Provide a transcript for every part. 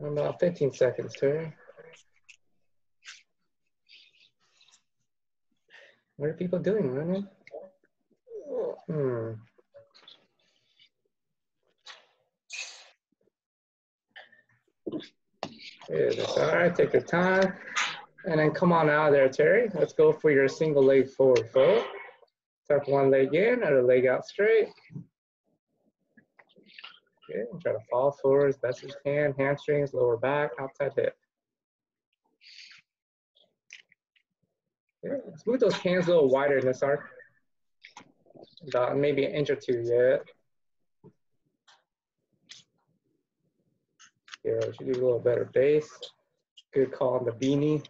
About 15 seconds, Terry. What are people doing, Ronan? Hmm. All right, take your time. And then come on out of there, Terry. Let's go for your single leg forward fold. Tuck one leg in, other leg out straight. Good, try to fall forward as best as you can. Hamstrings, lower back, outside hip. Good. Let's move those hands a little wider in this arc. About maybe an inch or two yet. Yeah, we should do a little better base. Good call on the beanie.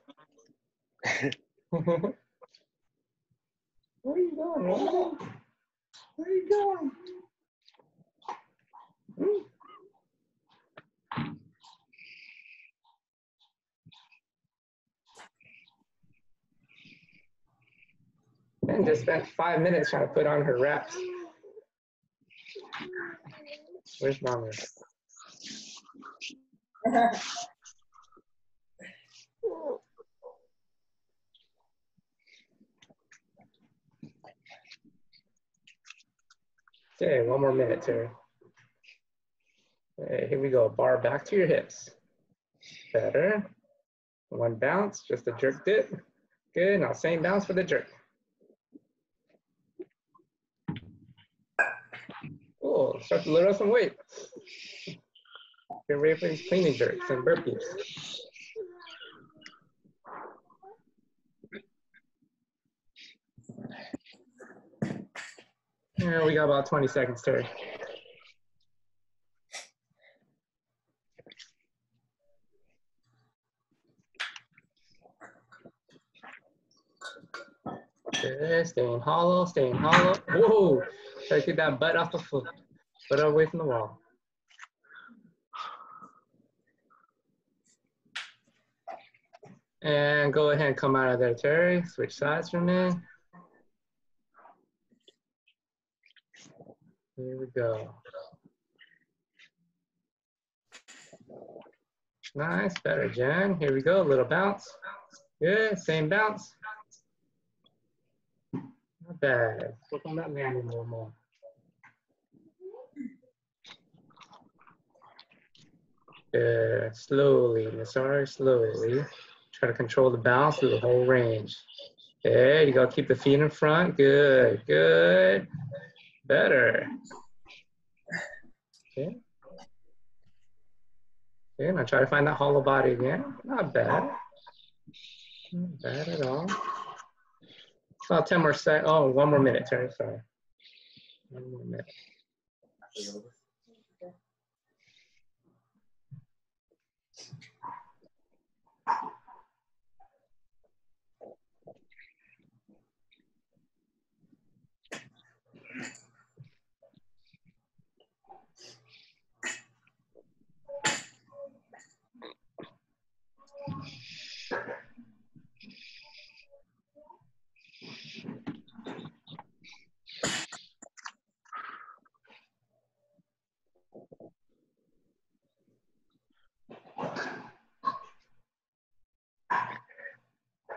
Where are you going? Where are you going? And just spent five minutes trying to put on her wraps. Where's mama? Okay, one more minute, Terry. Okay, here we go. Bar back to your hips. Better. One bounce, just a jerk dip. Good, now same bounce for the jerk. Cool, start to load up some weight. Get ready for these clean and jerks and burpees. Yeah, we got about 20 seconds, Terry. Okay, staying hollow, staying hollow. Whoa, try to get that butt off the foot, butt away from the wall. And go ahead and come out of there, Terry. Switch sides for me. Here we go. Nice, better, Jen. Here we go, a little bounce. Good, same bounce. Not bad. Work on that landing a little more. Good, slowly, Sorry, slowly. Try to control the bounce through the whole range. Okay, you gotta keep the feet in front. Good, good. Better. Okay. Okay, now try to find that hollow body again. Not bad. Not bad at all. About 10 more seconds. Oh, one more minute, Terry, sorry. One more minute.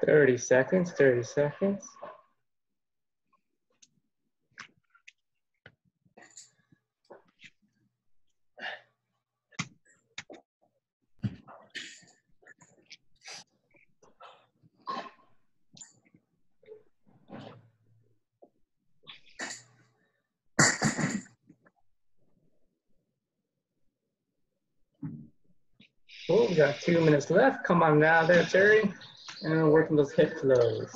30 seconds, 30 seconds. Cool, we got two minutes left. Come on now there, Terry. And working those hip flows.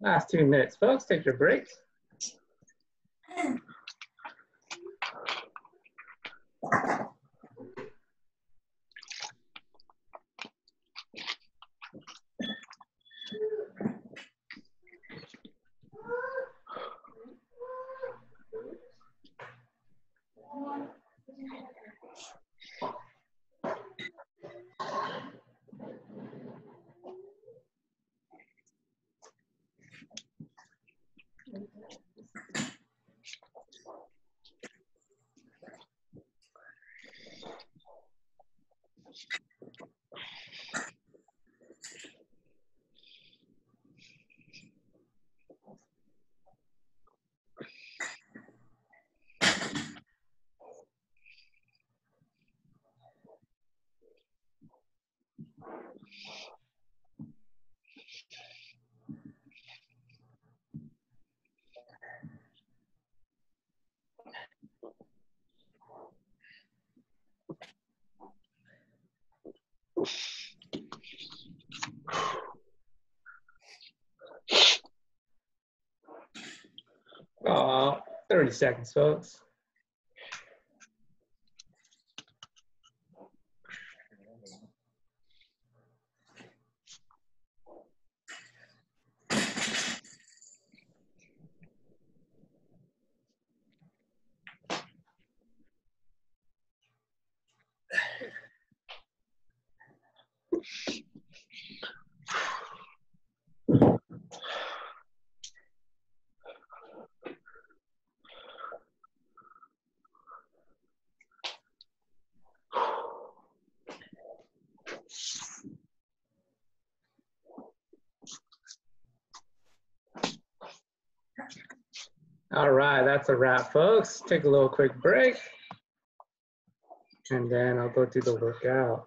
Last two minutes, folks. Take your breaks. 30 seconds, folks. All right, that's a wrap, folks. Take a little quick break. And then I'll go through the workout.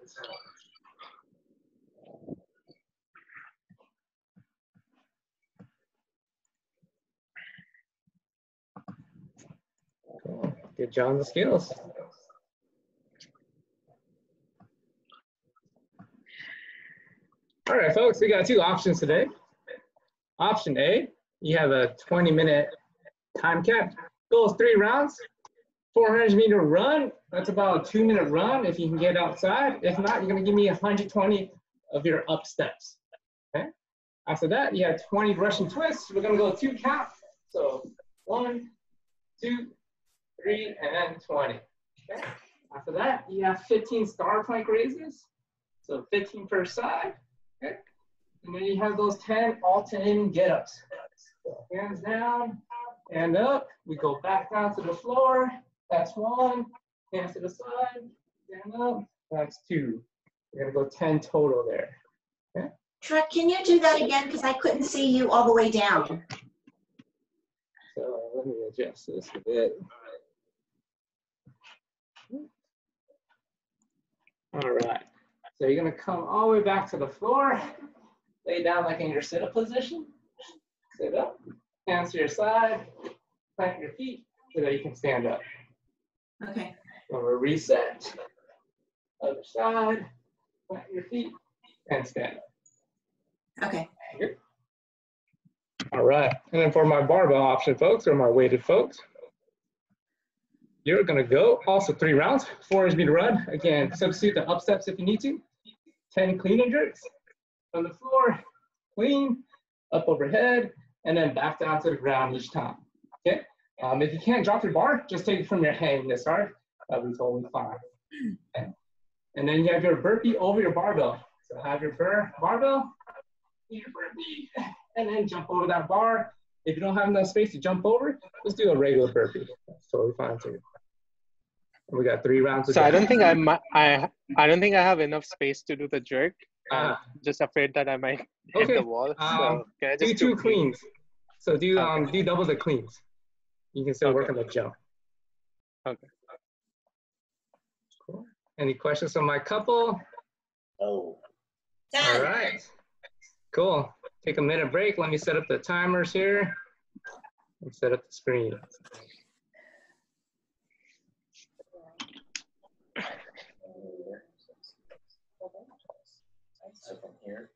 Cool. Job on the skills. All right, folks, we got two options today. Option A, you have a 20 minute time cap. Goes three rounds, 400 meter run. That's about a two minute run if you can get outside. If not, you're gonna give me 120 of your up steps. Okay. After that, you have 20 Russian twists. We're gonna go two count. So one, two, three, and 20. Okay. After that, you have 15 star plank raises. So 15 per side. Okay. And then you have those 10 alternating get-ups. So hands down, and up. We go back down to the floor. That's one. Hands to the side. Stand up. That's two. We're gonna go 10 total there. Okay. Trek, can you do that again? Because I couldn't see you all the way down. So let me adjust this a bit. All right. So you're gonna come all the way back to the floor. Lay down like in your sit-up position. Sit up. Hands to your side. Plant your feet so that you can stand up. Okay. We'll reset. Other side. Plant your feet and stand up. Okay. All right. And then for my barbell option, folks, or my weighted folks, you're gonna go also three rounds, four inch meter run. Again, substitute the up steps if you need to. 10 clean and jerks on the floor, clean, up overhead, and then back down to the ground each time. Okay. Um, if you can't drop your bar, just take it from your hand this hard. That'll be totally fine. Okay. And then you have your burpee over your barbell. So have your bur barbell, your burpee, and then jump over that bar. If you don't have enough space to jump over, just do a regular burpee. That's totally fine too. We got three rounds. So I don't think I might. I I don't think I have enough space to do the jerk. I'm Ah. just afraid that I might hit Okay, the wall. um, so can I do just two cleans. So do um Okay. do double the cleans. You can still work on the jump. Okay. Cool. Any questions on my couple? Oh, All right. Cool. Take a minute break. Let me set up the timers here. And set up the screen. so from here.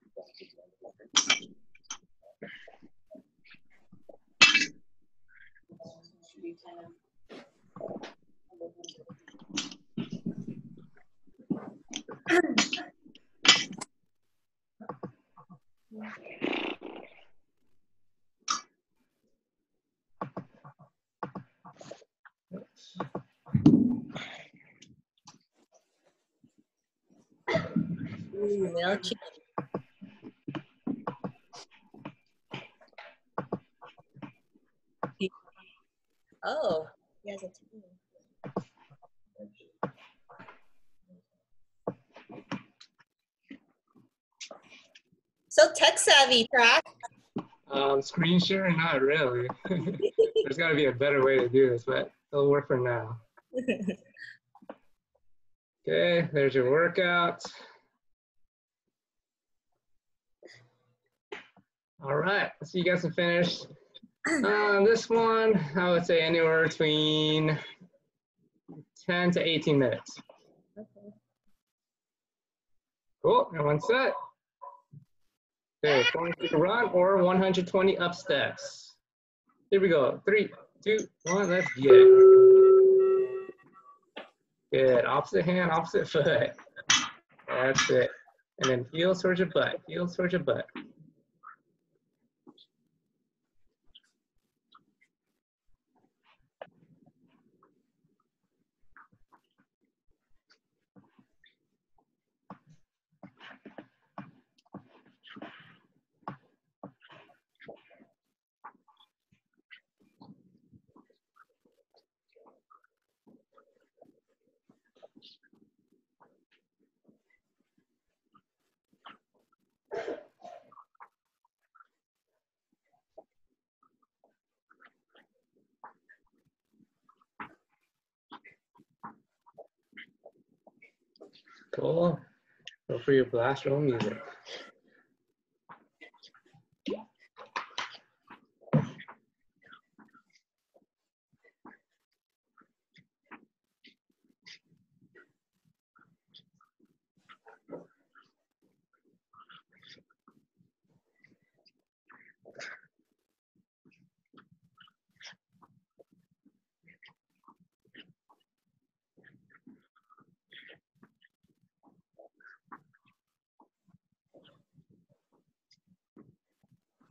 Ooh, milky. Oh, he has a team. So tech savvy, track. Um, screen sharing, not really. There's got to be a better way to do this, but it'll work for now. Okay, there's your workout. All right, so you guys can finish. Um, this one, I would say anywhere between 10 to 18 minutes. Okay. Cool, and one set. Okay, 400 to run or 120 up steps. Here we go. Three, two, one, let's get. Good. Opposite hand, opposite foot. That's it. And then heel towards your butt. Heel towards your butt. Cool. Go for your blast roll music.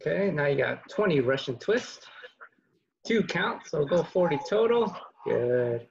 Okay, now you got 20 Russian twist. Two count, so go 40 total. Good.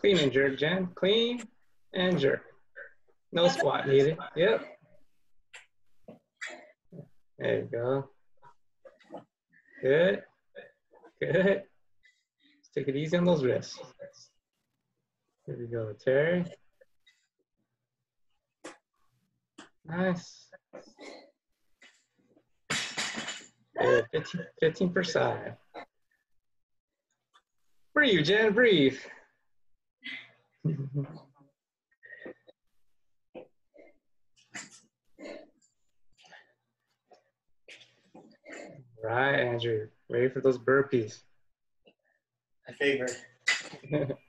Clean and jerk, Jen. Clean and jerk. No squat needed. Yep. There you go. Good. Good. Let's take it easy on those wrists. Here we go, Terry. Nice. Good. 15, 15 per side. Breathe, Jen, breathe. right, Andrew. Ready for those burpees. My favorite.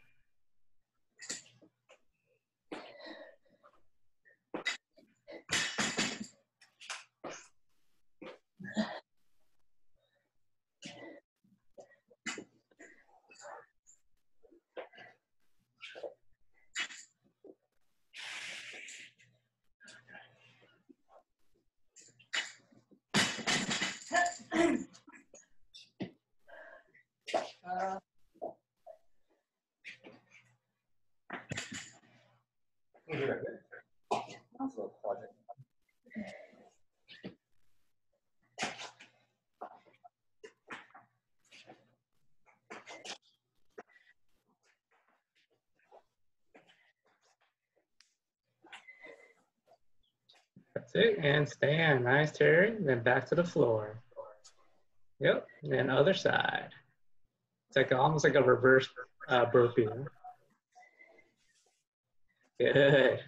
That's it. And stand. Nice, Terry. Then back to the floor. Yep. And then other side. It's like almost like a reverse uh, burpee. Good.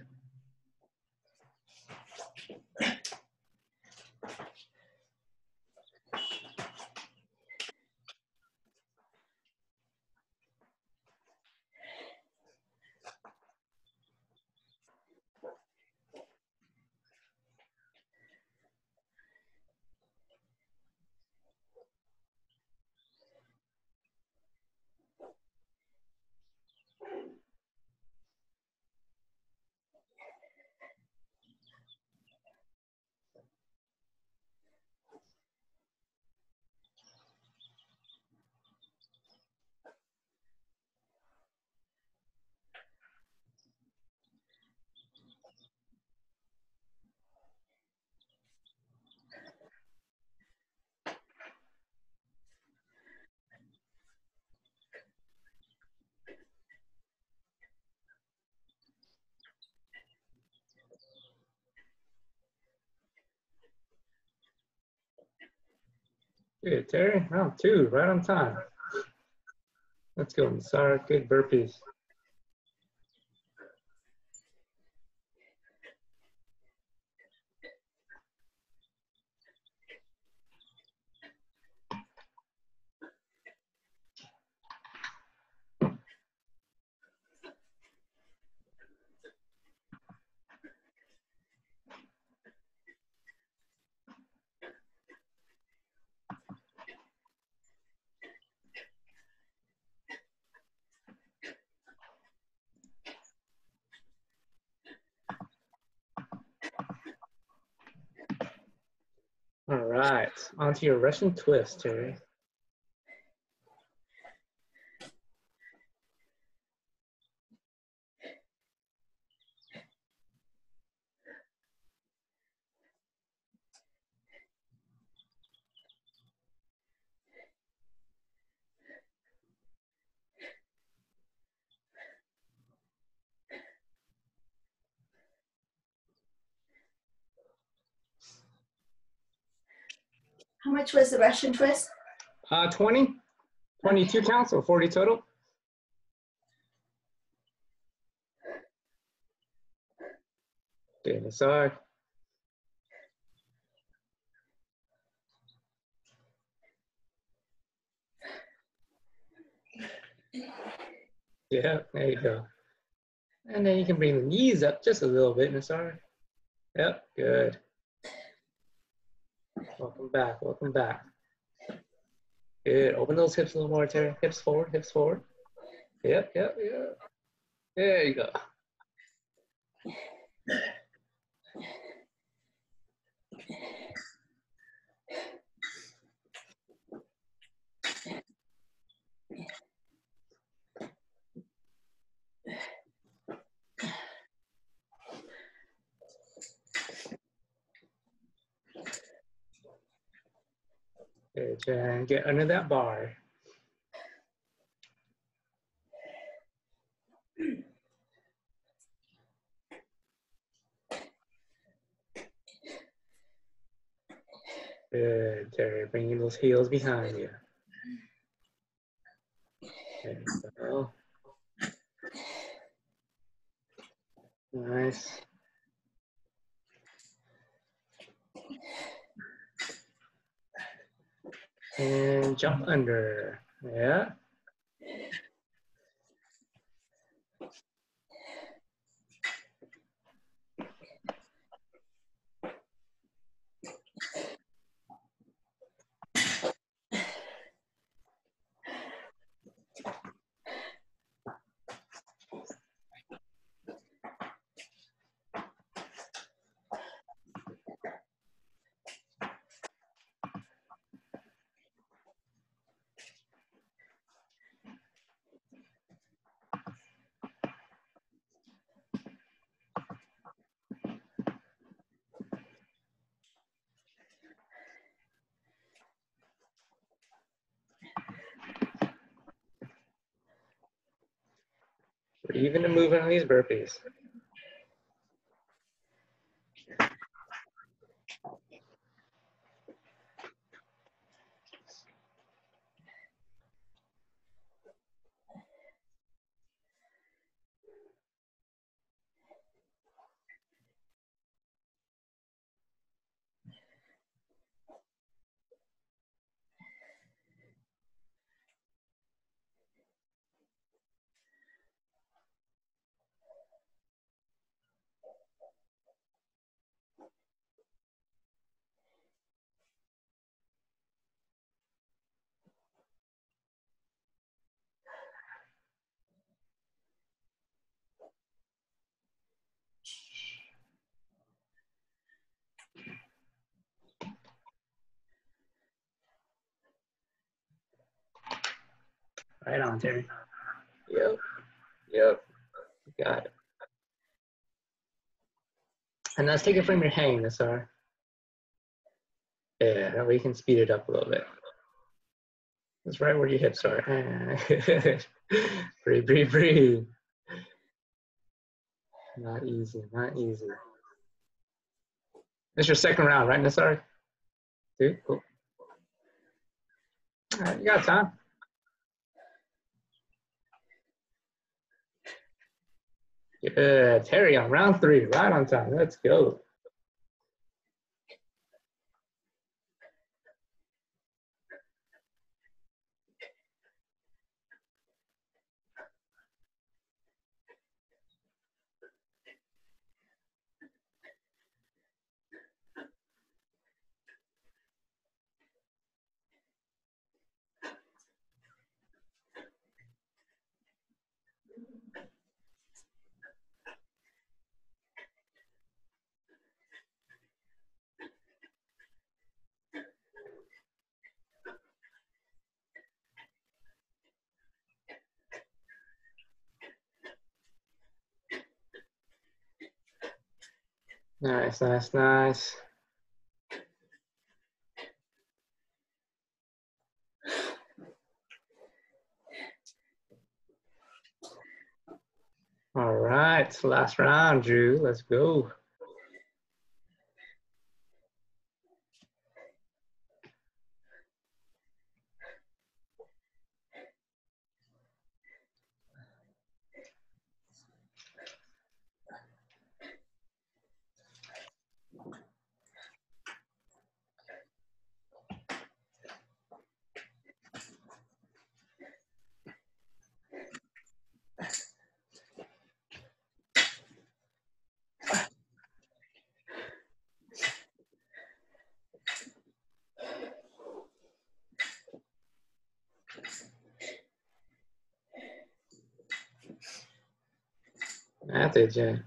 Good, Terry. Round two, right on time. Let's go, Sarah. Good burpees. All right, onto your Russian twist, Terry. How much was the Russian twist? Uh, 20, 22 counts, so 40 total. Sorry. Yeah, there you go. And then you can bring the knees up just a little bit, Nassar. Yep, good. Welcome back, welcome back. Good, open those hips a little more, Terry. Hips forward, hips forward. Yep, yep, yep. There you go. And get under that bar. Good, Terry, bringing those heels behind you. There you go. Nice. And jump under. Yeah. We're even to move on these burpees. Right on, Terry. Yep. Yep. Got it. And let's take it from your hang, Nassar. Yeah, that way you can speed it up a little bit. That's right where your hips are. breathe, breathe, breathe. Not easy, not easy. This is your second round, right, Nassar? Two, cool. All right, you got time. Good. Terry on round three, right on time. Let's go. Nice, nice, nice. All right, last round, Drew. Let's go. It, Jen.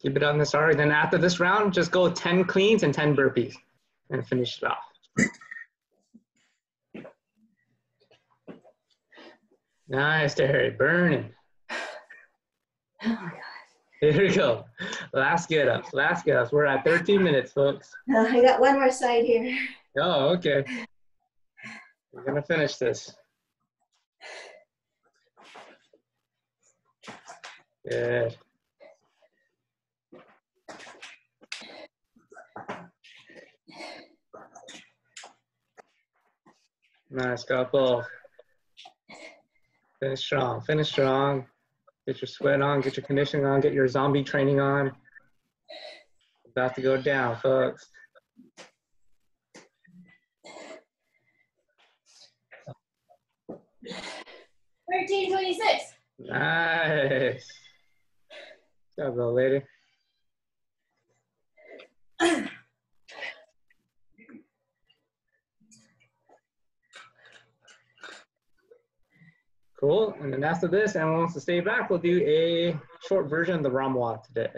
Keep it on this already. Then after this round, just go 10 cleans and 10 burpees and finish it off. Nice, Terry. Burning. Oh my God. Here we go. Last get ups. Last get ups. We're at 13 minutes, folks. Uh, I got one more side here. Oh, okay. We're gonna finish this. Good. Nice couple. Finish strong. Finish strong. Get your sweat on. Get your conditioning on. Get your zombie training on. About to go down, folks. Thirteen twenty-six. Nice. Good job, little lady. Cool. And then after this, anyone wants to stay back, we'll do a short version of the ROMWOD today.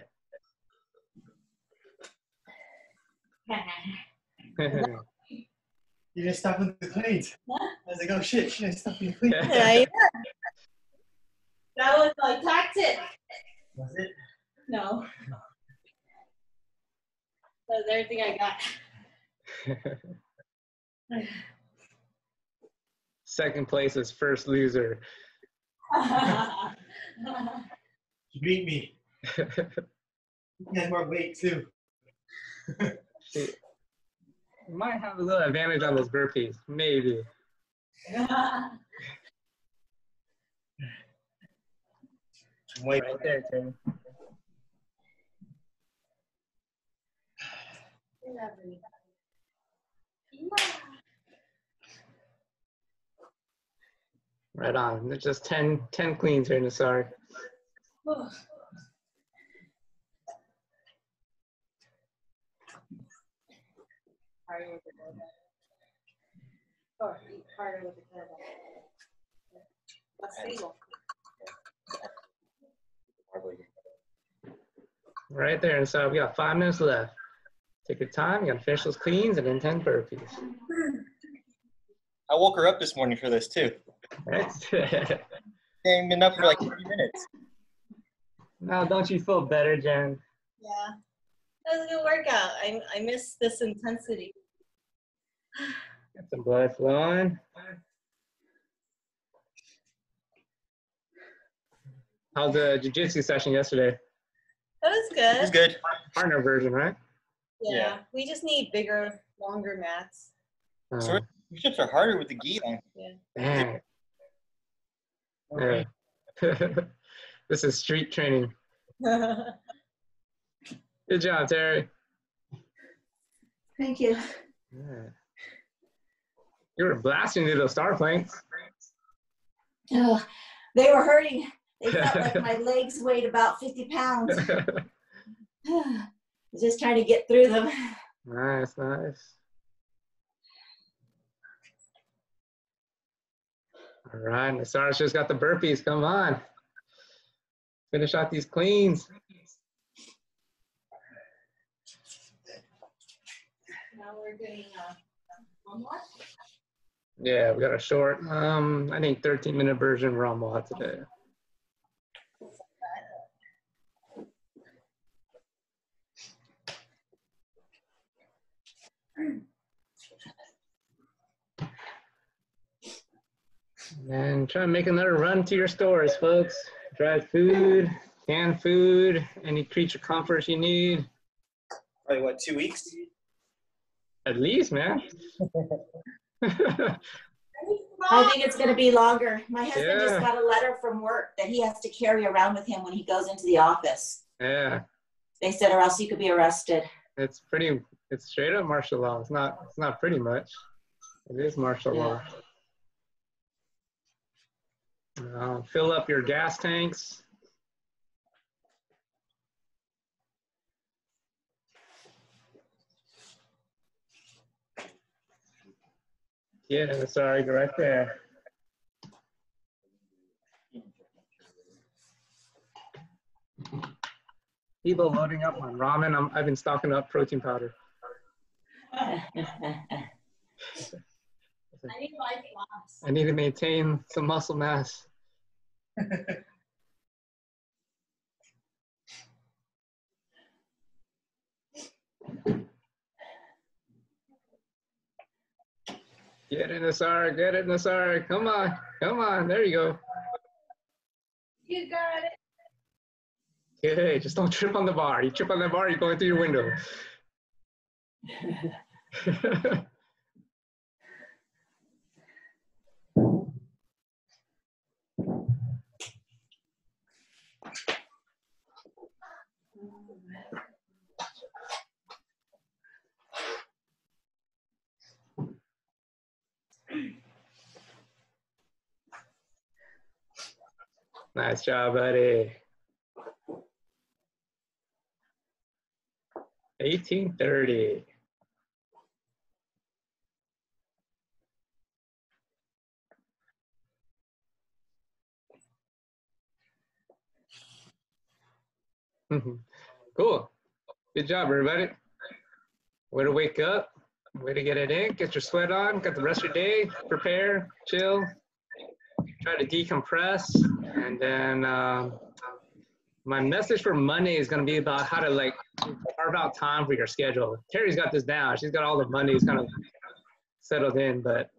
You didn't stop with the cleans. Huh? I was like, oh shit, she didn't stop with the cleans. Yeah, That was my tactic. Was it? No. That was everything I got. Second place is first loser. She beat me. You had more weight too. she might have a little advantage on those burpees, maybe. Wait. Right there, Tim. Right on. There's just 10, 10 cleans here, Nasari. Stable. Right there. And so we got five minutes left. Take your time. You gotta finish those cleans and then 10 burpees. I woke her up this morning for this too. Right? Ain't been up for like 30 minutes. now, don't you feel better, Jen? Yeah. That was a good workout. I, I miss this intensity. Got some blood flowing. How's the jujitsu session yesterday? That was good. It was good. good. Partner version, right? Yeah. Yeah. We just need bigger, longer mats. Uh, Sort Push-ups are harder with the gi on. dang. Yeah. this is street training. Good job, Terry. Thank you. Yeah. You were blasting through those star planks. Oh, they were hurting. They felt like my legs weighed about 50 pounds. Just trying to get through them. nice, nice. All right, Nasara's just got the burpees. Come on. Finish out these cleans. now we're doing uh, one more. Yeah, we got a short, um, I think 13 minute version ROMWOD today. And try to make another run to your stores, folks. Dried food, canned food, any creature comforts you need. Probably what, two weeks? At least, man. I think it's going to be longer. My husband Yeah. just got a letter from work that he has to carry around with him when he goes into the office. yeah, They said, or else you could be arrested. it's pretty. It's straight up martial law. It's not. It's not pretty much. It is martial law. Uh, fill up your gas tanks. Yeah, sorry, right there. People loading up on ramen. I'm, I've been stocking up protein powder. I need life loss. I need to maintain some muscle mass. Get in Nasara, get it, Nasara. Come on, come on. There you go. You got it. Good. Just don't trip on the bar. You trip on the bar, you're going through your window. nice job, buddy. 1830. Mhm. cool. Good job, everybody. Way to wake up. Way to get it in. Get your sweat on. Got the rest of your day. Prepare. Chill. Try to decompress. And then um, my message for Monday is going to be about how to like carve out time for your schedule. Terry's got this down. She's got all the Mondays kind of settled in, but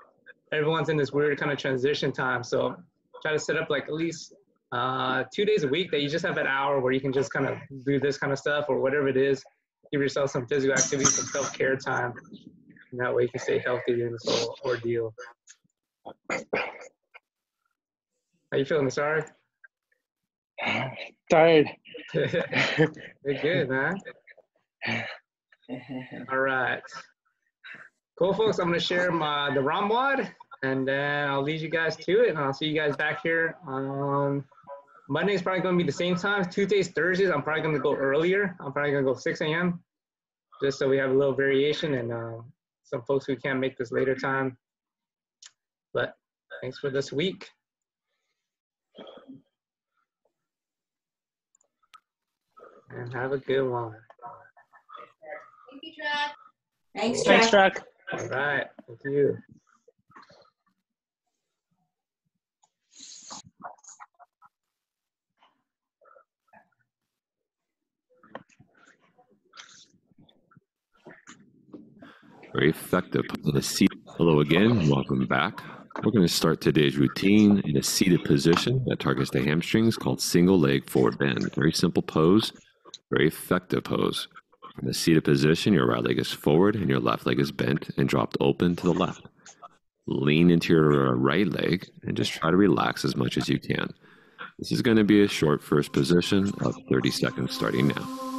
everyone's in this weird kind of transition time. So try to set up like at least uh, two days a week that you just have an hour where you can just kind of do this kind of stuff or whatever it is. Give yourself some physical activity, some self care time. And that way you can stay healthy during this whole ordeal. How you feeling, sorry? Tired. You're good, man. All right. Cool, folks. I'm going to share my the ROMWOD, and then I'll lead you guys to it, and I'll see you guys back here on Monday. is probably going to be the same time. Tuesdays, Thursdays, I'm probably going to go earlier. I'm probably going to go 6 a.m. just so we have a little variation, and uh, some folks who can't make this later time. But thanks for this week. And have a good one. Thank you, Track. Thanks, Thanks, Jack. Track. All right. Thank you. Very effective in a seat. Hello again, welcome back. We're going to start today's routine in a seated position that targets the hamstrings called single leg forward bend. Very simple pose, very effective pose. In the seated position, your right leg is forward and your left leg is bent and dropped open to the left. Lean into your uh, right leg and just try to relax as much as you can. This is going to be a short first position of 30 seconds starting now.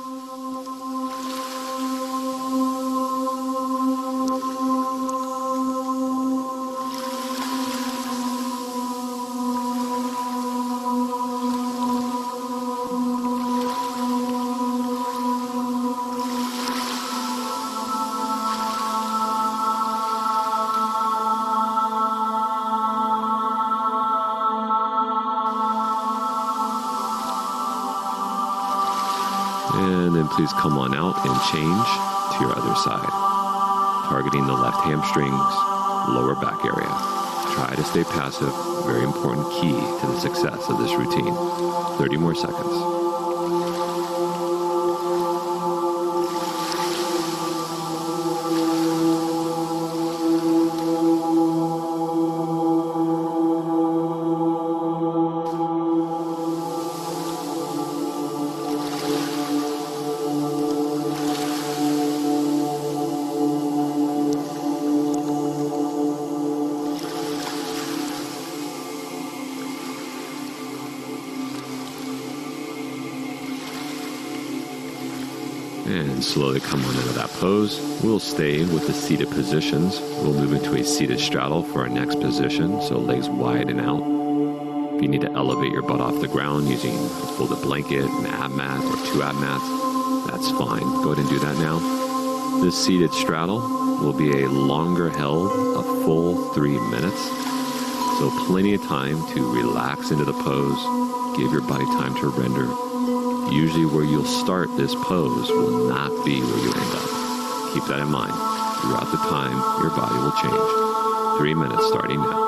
Come on out and change to your other side, targeting the left hamstrings, lower back area. Try to stay passive, very important key to the success of this routine. 30 more seconds. And slowly come on into that pose. We'll stay with the seated positions. We'll move into a seated straddle for our next position, so legs wide and out. If you need to elevate your butt off the ground using a folded blanket, an ab mat, or two ab mats, that's fine. Go ahead and do that now. This seated straddle will be a longer held, a full three minutes. So plenty of time to relax into the pose, give your body time to render Usually, where you'll start this pose will not be where you end up. Keep that in mind. Throughout the time, your body will change. Three minutes starting now.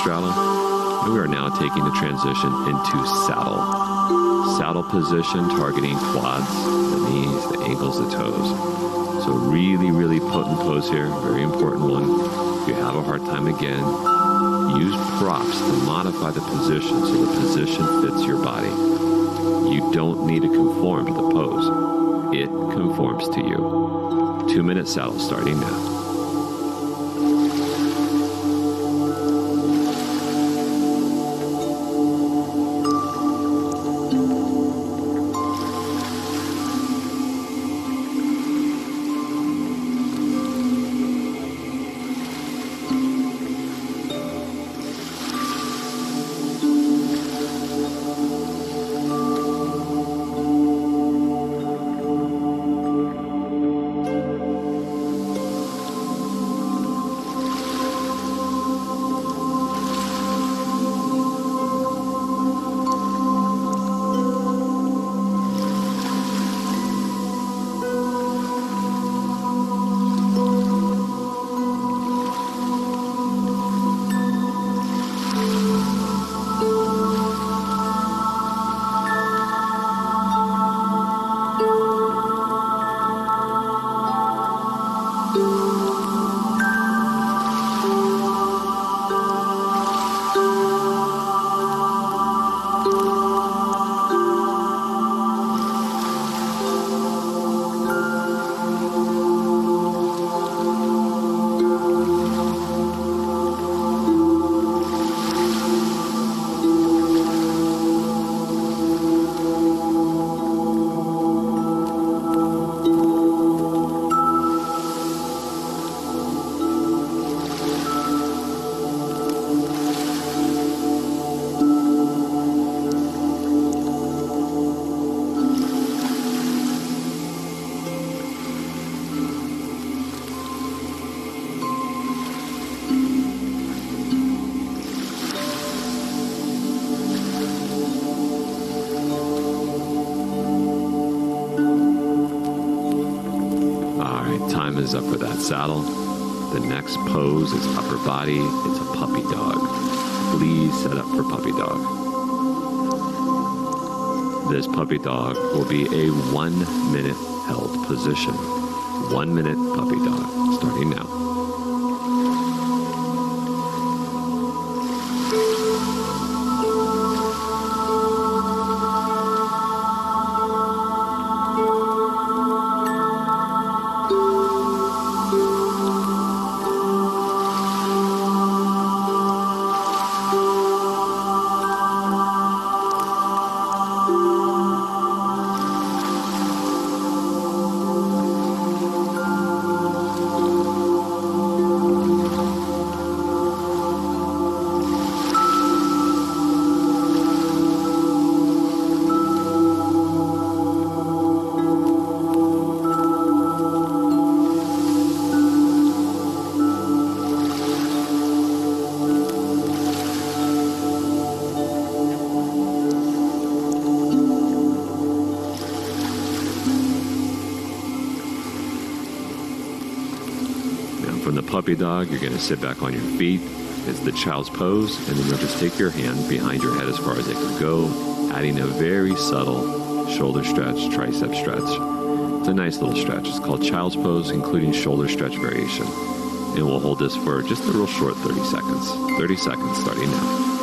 Straddle, and we are now taking the transition into saddle. Saddle position targeting quads, the knees, the ankles, the toes. So really, really potent pose here, very important one. If you have a hard time again, use props to modify the position so the position fits your body. You don't need to conform to the pose. It conforms to you. Two minute saddle starting now. Saddle. The next pose is upper body. It's a puppy dog. Please set up for puppy dog. This puppy dog will be a one minute held position. One minute puppy dog, starting now. Puppy dog, you're going to sit back on your feet. It's the child's pose, and then you'll just take your hand behind your head as far as it can go, adding a very subtle shoulder stretch, tricep stretch. It's a nice little stretch. It's called child's pose, including shoulder stretch variation. And we'll hold this for just a real short 30 seconds. 30 seconds starting now.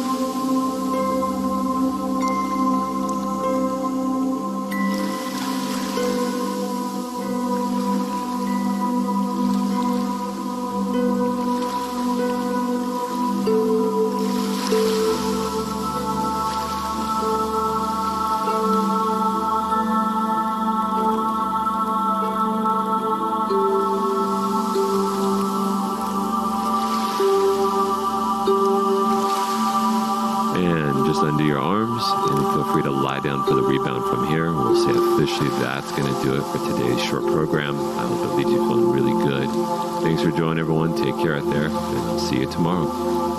Here. Officially that's going to do it for today's short program. I hope it leaves you feeling really good. Thanks for joining, everyone. Take care out there, and see you tomorrow.